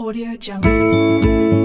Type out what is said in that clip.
Audio Jungle.